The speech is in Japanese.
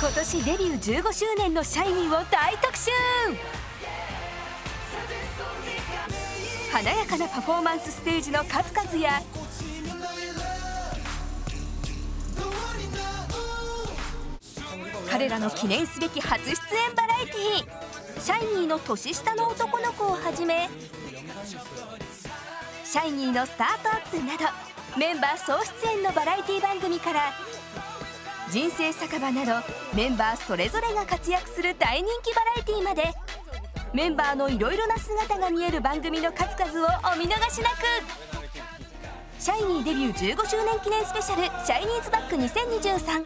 今年デビュー15周年のシャイニーを大特集。華やかなパフォーマンスステージの数々や。彼らの記念すべき初出演バラエティー。シャイニーの年下の男の子をはじめ。シャイニーのスタートアップなどメンバー総出演のバラエティー番組から人生酒場などメンバーそれぞれが活躍する大人気バラエティーまでメンバーのいろいろな姿が見える番組の数々をお見逃しなく。シャイニーデビュー15周年記念スペシャル「シャイニーズバック2023」